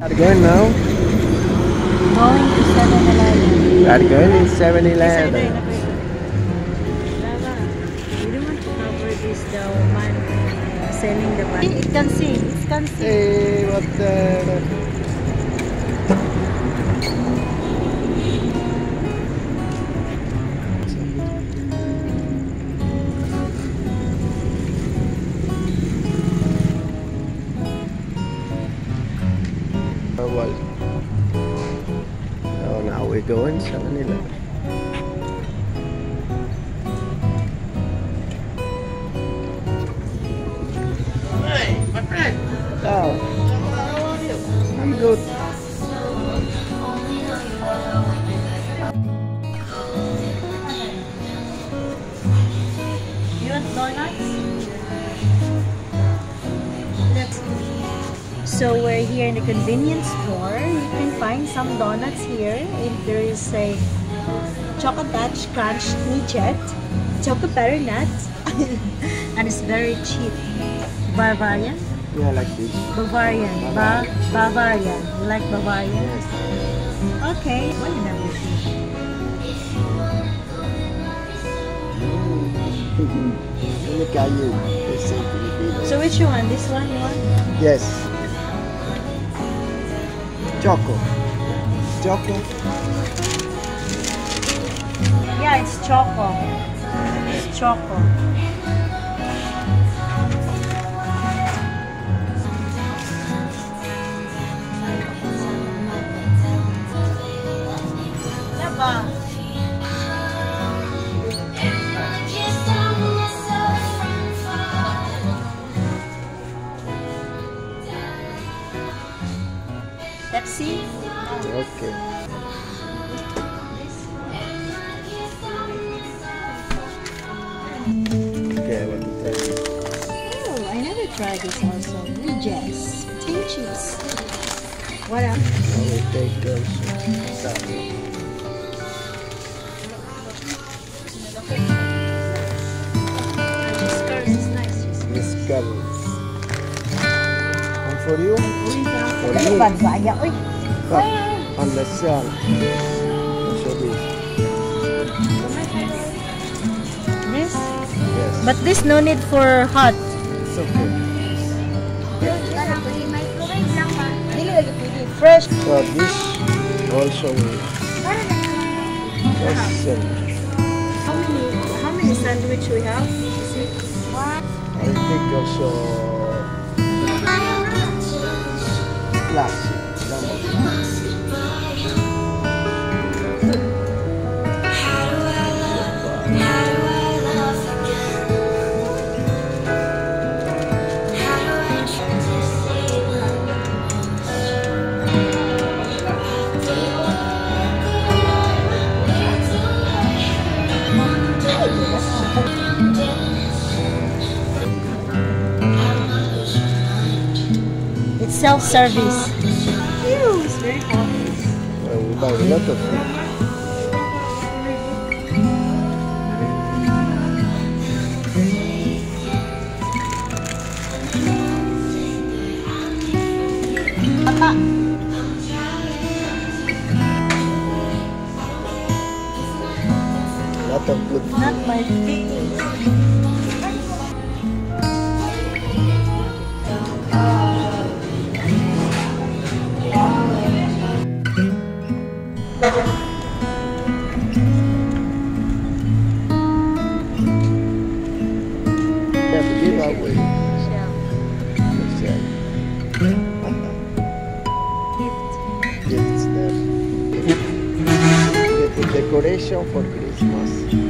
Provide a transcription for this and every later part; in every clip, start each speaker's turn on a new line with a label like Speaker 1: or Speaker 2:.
Speaker 1: Are going now?
Speaker 2: Going to 7-Eleven.
Speaker 1: We are going in 7-Eleven.
Speaker 2: know, Lava, we don't want to cover this the man uh, selling the bag. It can sing. It can sing.
Speaker 1: Hey, what the... Oh, well. Oh, now we're going 7-Eleven.
Speaker 3: Hey, my friend.
Speaker 1: Oh,
Speaker 3: How are you?
Speaker 1: I'm good.
Speaker 2: You want donuts? Let's So we're here in the convenience store. You can find some donuts here. And there is a Choco Touch Crunch Midget, Choco Berry Nuts, and it's very cheap. Bavarian?
Speaker 1: Yeah, like this.
Speaker 2: Bavarian. Ba Bavarian. You like Bavarian?
Speaker 1: Yes.
Speaker 2: Okay. Well, you never see.
Speaker 1: Ini kayu. They.
Speaker 2: So which one? This one you want?
Speaker 1: Yes. Choco. Choco.
Speaker 2: Yeah, it's choco. It's choco. Tried this also. Regis. Tin cheese. What else?
Speaker 1: I will take also some.
Speaker 2: Cheese curds is nice. cheese curds.
Speaker 1: Miss. And for you? For you?
Speaker 2: ba? Baya, uy.
Speaker 1: Cup. This.
Speaker 2: This?
Speaker 1: Yes.
Speaker 2: But this no need for hot.
Speaker 1: it's okay.
Speaker 2: Fresh.
Speaker 1: So this also yes.
Speaker 2: How many how many sandwich we have? Six.
Speaker 1: I think also classic.
Speaker 2: Self-service. Ew, it's very hot.
Speaker 1: We buy a lot of food.
Speaker 2: Papa.
Speaker 1: lot of good food.
Speaker 2: Not my face.
Speaker 1: To give away. Yes, Gifts there. Get the decoration for Christmas.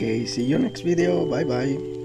Speaker 1: Okay, see you next video. Bye bye.